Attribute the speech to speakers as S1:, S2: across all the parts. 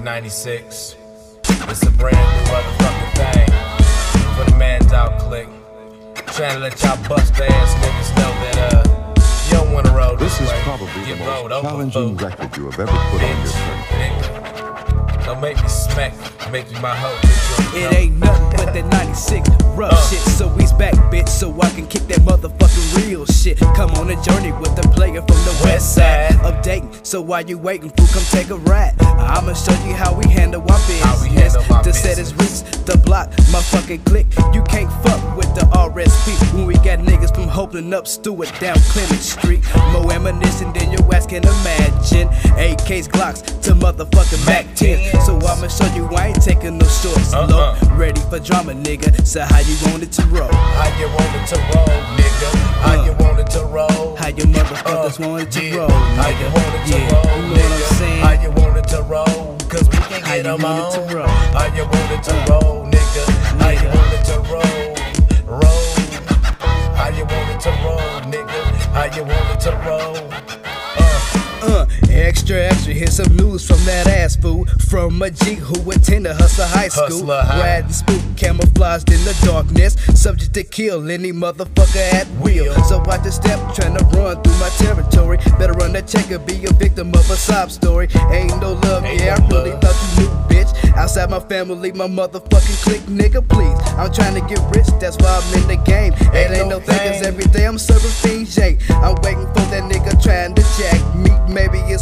S1: 1996. It's a brand new motherfucking thing for the man's out click. Trying to let y'all bust ass niggas know that uh you don't wanna roll
S2: This
S1: this
S2: is
S1: way.
S2: probably the most
S1: rolled over,
S2: challenging
S1: fool.
S2: record you have ever put on your
S1: Bitch,
S2: turntable.
S1: nigga. Don't make me smack, make you my hoe. bitch,
S3: It
S1: know.
S3: ain't nothing but that 96 rough
S1: Uh.
S3: shit. So he's back, bitch, so I can kick that motherfucking real shit. Come on a journey with the player from the west side Dayton. So while you waiting, fool, come take a ride. I'ma show you how we handle our
S1: How we
S3: business.
S1: handle our
S3: To set his
S1: business.
S3: reach, the block, my fucking click. You can't fuck with the RSP when we got niggas from Hopeland up Stewart down Clement Street. More ammunition than your ass can imagine. AKs, Glocks to motherfucking Mac 10. So I'ma show you I ain't taking no shorts. Low, ready for drama, nigga. So how you want it to roll?
S1: How you want it to roll, nigga? How
S3: Uh.
S1: you want it?
S3: How you motherfuckers
S1: Uh,
S3: want it to
S1: yeah.
S3: roll,
S1: How you want it to
S3: yeah,
S1: roll,
S3: you know what I'm saying?
S1: How you want it to roll? Cause we can
S3: How
S1: get them on.
S3: it to roll?
S1: How you want it to roll,
S3: extra, extra, here's some news from that ass fool. From a G who attended Hustler High School.
S1: Hustler High.
S3: Riding spook, camouflaged in the darkness. Subject to kill any motherfucker at will. So watch the step, trying to run through my territory. Better run that check or be a victim of a sob story. Ain't no love,
S1: Ain't
S3: yeah,
S1: no
S3: I really
S1: love.
S3: thought you knew, bitch. Outside my family, my motherfucking clique, nigga, please. I'm trying to get rich, that's why I'm in the game. It
S1: Ain't
S3: ain't
S1: no
S3: no every day I'm serving fiends, Jake. I'm waiting for that nigga trying to jack me.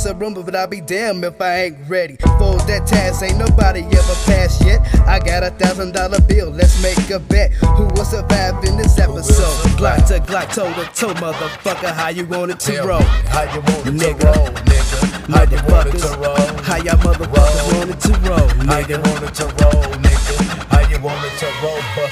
S3: It's a rumor, but I'll be damned if I ain't ready for that task. Ain't nobody ever passed yet. I got a thousand dollar bill, let's make a bet. Who will survive in this episode? Glock to Glock, toe to toe, motherfucker. How you want it to roll?
S1: How you want it
S3: Nigga.
S1: to roll, nigga? How you want it to roll?
S3: How y'all motherfuckers want it to roll,
S1: How you
S3: nigga?
S1: want it to roll, nigga?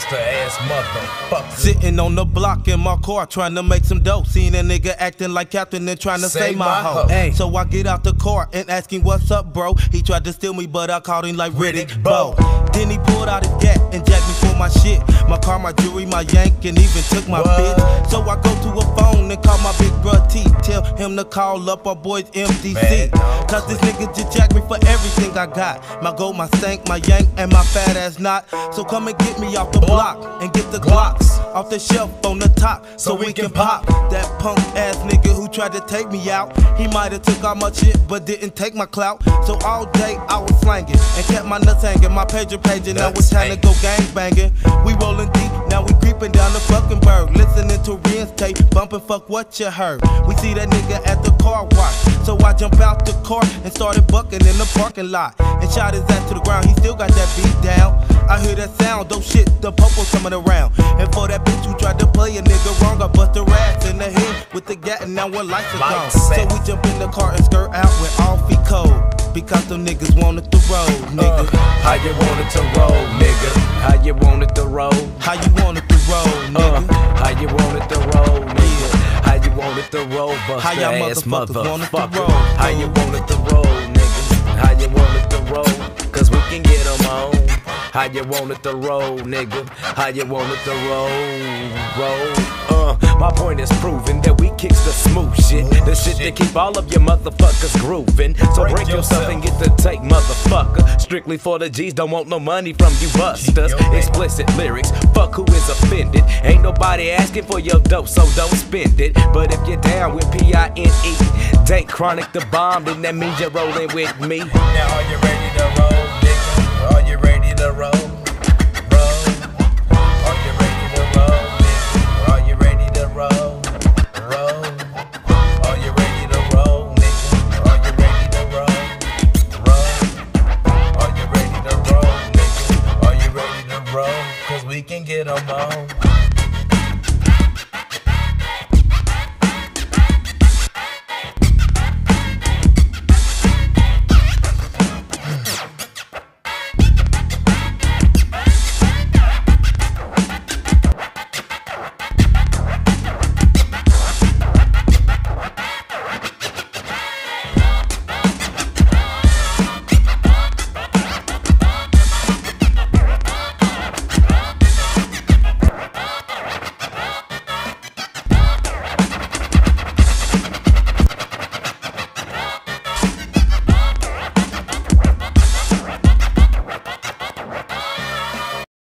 S1: Buster ass motherfucker?
S4: Sitting on the block in my car trying to make some dough. Seeing a nigga acting like Captain and trying to
S1: Say
S4: say my
S1: my
S4: hoe.
S3: Hey.
S4: So I get out the car and ask him what's up, bro. He tried to steal me, but I caught him like Riddick Bowe.
S1: Bowe.
S4: Then he pulled out his gat and jacked my shit. My car, my jewelry, my yank, and even took my
S1: What?
S4: bitch. So I go to a phone and call my big bro T. Tell him to call up our boys MDC. Cause this nigga just jacked me for everything I got. My gold, my stank, my yank, and my fat ass knot. So come and get me off the block and get the Glocks off the shelf on the top so, we, can pop. That punk ass tried to take me out. He might have took all my shit but didn't take my clout. So all day I was slanging and kept my nuts hanging, my pager paging. Now it's time to go gang banging. We rolling deep, now we creeping down the fucking bird. Listening to Ren's tape, bumping fuck what you heard. We see that nigga at the car wash. So I jump out the car and started bucking in the parking lot. And shot his ass to the ground, he still got that beat down. I hear that sound, dope shit, the popo coming around. And for that bitch who tried to play a nigga wrong, I bust her ass in the head with the gat and now are gone.
S1: Lights
S4: So we jump in the car and skirt out with all feet cold. Because them niggas wanted the road, nigga.
S1: Uh, how you want it to roll, nigga? How you want it to roll?
S4: How you wanted the road,
S1: Uh,
S4: nigga?
S1: how you want it to roll, nigga? How you want it to roll, buster
S4: How y'all
S1: ass
S4: motherfuckers want it to
S1: motherfucker?
S4: roll,
S1: How you How you want it to roll, nigga? How you want it to roll, roll? Uh, my point is proven that we kicks the smooth shit, the shit that keep all of your motherfuckers grooving. So Break yourself and get the take, motherfucker. Strictly for the G's, don't want no money from you busters. Explicit lyrics, fuck who is offended. Ain't nobody asking for your dope, so don't spend it. But if you're down with P I N E, Dank Chronic the bomb, then that means you're rolling with me. Now are you ready to roll, are you ready to roll? Are you ready to roll? Roll. Are you ready to roll? Are you ready to roll? Roll. Are you ready to roll? Are you ready to? Cause we can get 'em on.